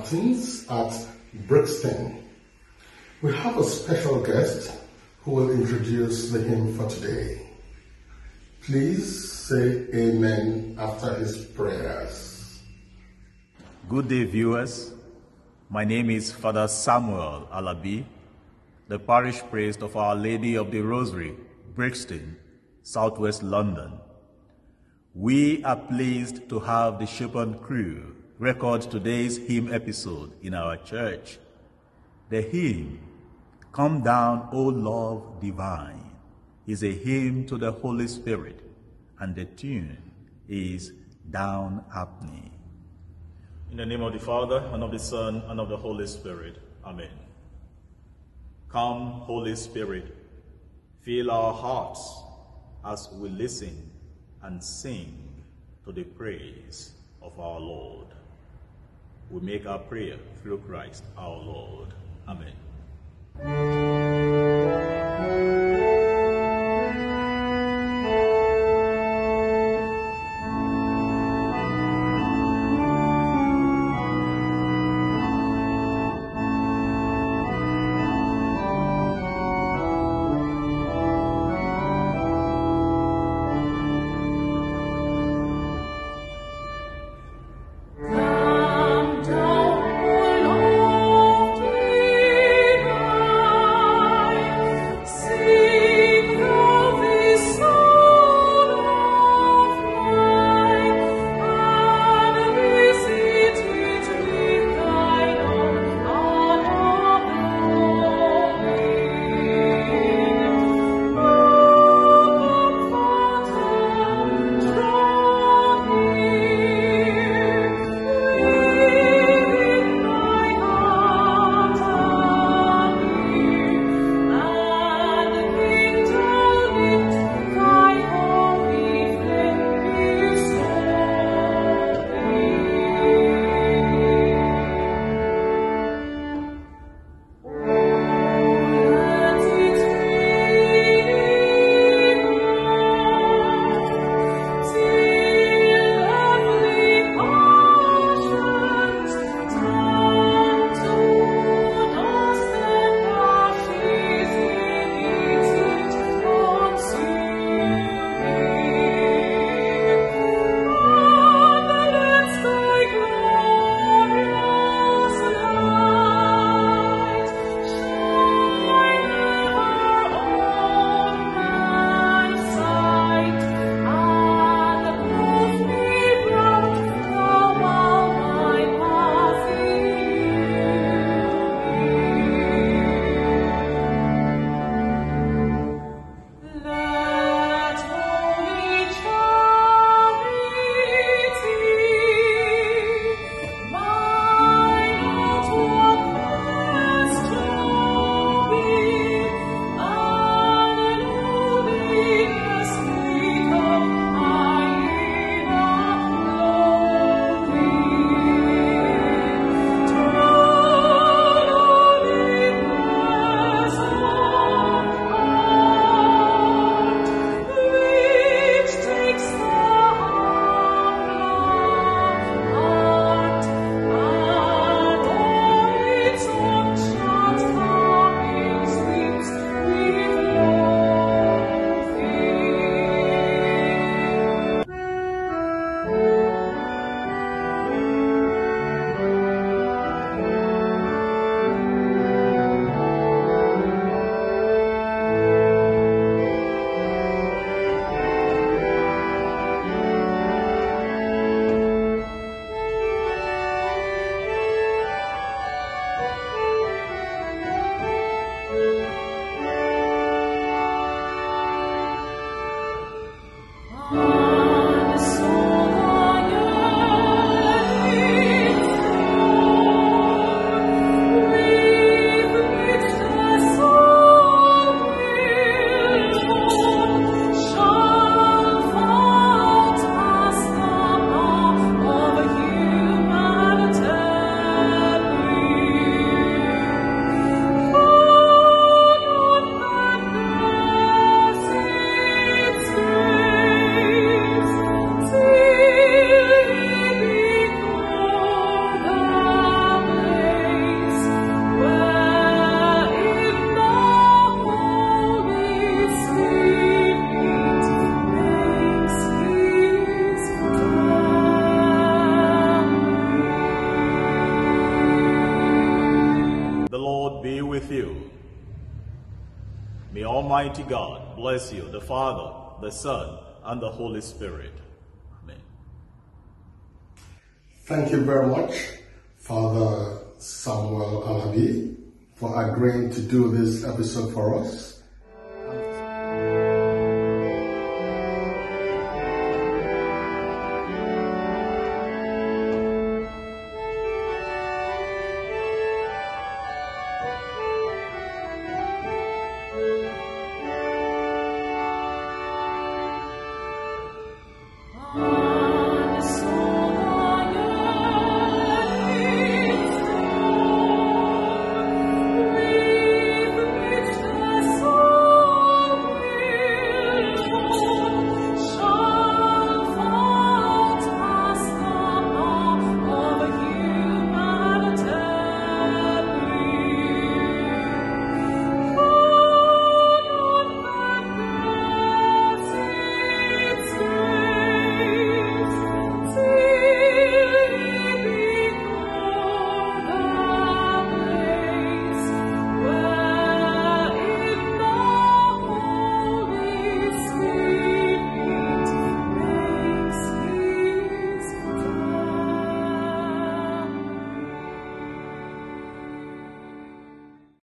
Martin's at Brixton. We have a special guest who will introduce the hymn for today. Please say amen after his prayers. Good day, viewers. My name is Father Samuel Alabi, the parish priest of Our Lady of the Rosary, Brixton, southwest London. We are pleased to have the Chopin crew record today's hymn episode in our church. The hymn, Come Down, O Love Divine, is a hymn to the Holy Spirit, and the tune is Down Ampney. In the name of the Father, and of the Son, and of the Holy Spirit. Amen. Come, Holy Spirit, fill our hearts as we listen and sing to the praise of our Lord. We make our prayer through Christ our Lord. Amen. Almighty God bless you, the Father, the Son, and the Holy Spirit. Amen. Thank you very much, Father Samuel Alabi, for agreeing to do this episode for us.